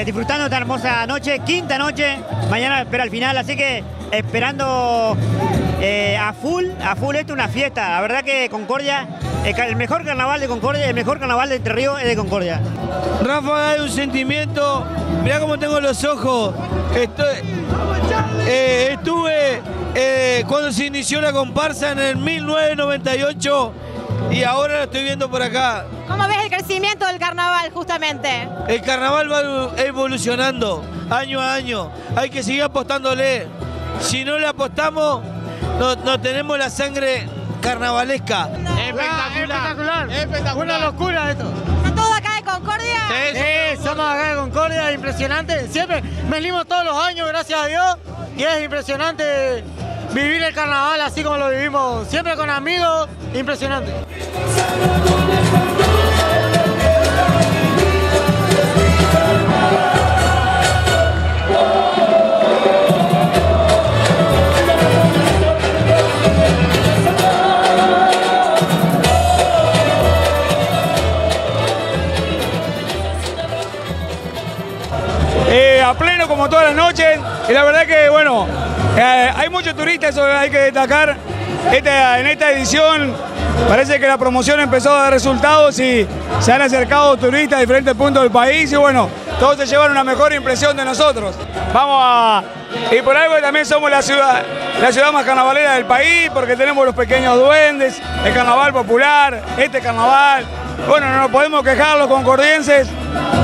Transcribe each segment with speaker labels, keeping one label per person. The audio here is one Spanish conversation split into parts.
Speaker 1: hermosa noche, quinta noche, mañana espera el final, así que esperando eh, a full, a full esto una fiesta. La verdad que Concordia, el mejor carnaval de Concordia, el mejor carnaval de Entre Ríos es de Concordia.
Speaker 2: Rafa, hay un sentimiento, mirá cómo tengo los ojos. Eh, estuve eh, cuando se inició la comparsa en el 1998 y ahora lo estoy viendo por acá.
Speaker 3: ¿Cómo ves el crecimiento del carnaval justamente?
Speaker 2: El carnaval va evolucionando año a año. Hay que seguir apostándole. Si no le apostamos, no, tenemos la sangre carnavalesca.
Speaker 4: Espectacular. Espectacular. Una locura esto.
Speaker 3: ¿Están todos acá de Concordia?
Speaker 4: Sí, somos acá de Concordia, impresionante. Siempre venimos todos los años, gracias a Dios. Y es impresionante vivir el carnaval así como lo vivimos, siempre con amigos, impresionante.
Speaker 5: A pleno como todas las noches y la verdad que bueno, eh, hay muchos turistas, eso hay que destacar. en esta edición parece que la promoción empezó a dar resultados y se han acercado turistas a diferentes puntos del país y bueno, todos se llevan una mejor impresión de nosotros. Vamos a... Y por algo también somos la ciudad, la ciudad más carnavalera del país, porque tenemos los pequeños duendes, el carnaval popular, este carnaval. Bueno, no nos podemos quejar los concordienses.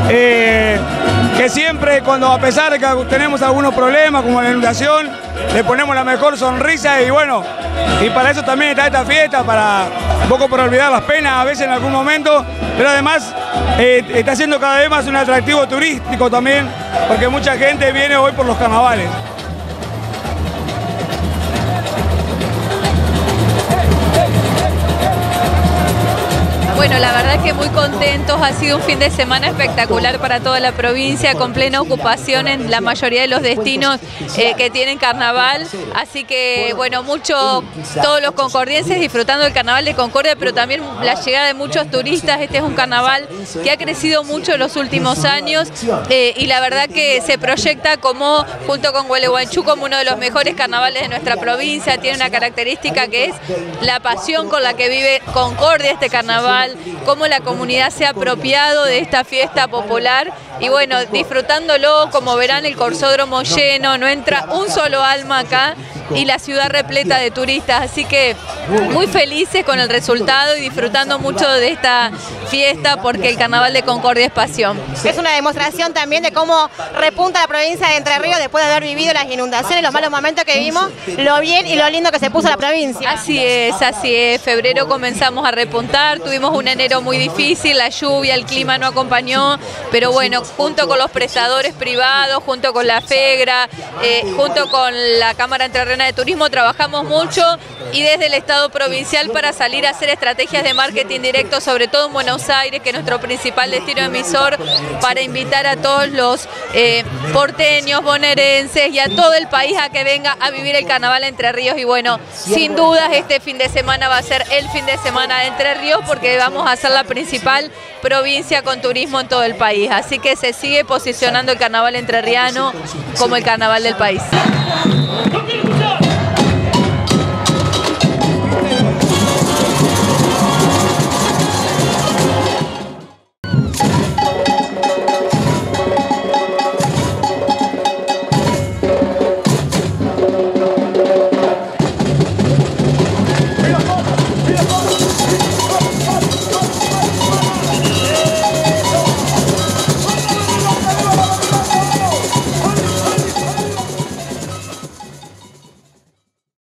Speaker 5: Eh, que siempre cuando a pesar de que tenemos algunos problemas como la inundación, le ponemos la mejor sonrisa y bueno, y para eso también está esta fiesta, para un poco por olvidar las penas a veces en algún momento, pero además eh, está siendo cada vez más un atractivo turístico también, porque mucha gente viene hoy por los carnavales.
Speaker 6: Bueno, la verdad muy contentos, ha sido un fin de semana espectacular para toda la provincia, con plena ocupación en la mayoría de los destinos eh, que tienen carnaval, así que bueno, mucho, todos los concordienses disfrutando del carnaval de Concordia, pero también la llegada de muchos turistas, este es un carnaval que ha crecido mucho en los últimos años eh, y la verdad que se proyecta como, junto con Gualeguaychú, como uno de los mejores carnavales de nuestra provincia, tiene una característica que es la pasión con la que vive Concordia este carnaval, cómo la comunidad se ha apropiado de esta fiesta popular y bueno, disfrutándolo, como verán el corsódromo lleno, no entra un solo alma acá y la ciudad repleta de turistas, así que muy felices con el resultado y disfrutando mucho de esta fiesta porque el Carnaval de Concordia es pasión.
Speaker 3: Es una demostración también de cómo repunta la provincia de Entre Ríos después de haber vivido las inundaciones, los malos momentos que vivimos, lo bien y lo lindo que se puso la provincia.
Speaker 6: Así es, así es. Febrero comenzamos a repuntar, tuvimos un enero muy difícil, la lluvia, el clima no acompañó, pero bueno, junto con los prestadores privados, junto con la FEGRA, eh, junto con la Cámara De Turismo, trabajamos mucho y desde el Estado provincial para salir a hacer estrategias de marketing directo, sobre todo en Buenos Aires, que es nuestro principal destino emisor, para invitar a todos los eh, porteños, bonaerenses y a todo el país a que venga a vivir el Carnaval Entre Ríos. Y bueno, sin dudas este fin de semana va a ser el fin de semana de Entre Ríos porque vamos a ser la principal provincia con turismo en todo el país. Así que se sigue posicionando el Carnaval Entrerriano como el Carnaval del país.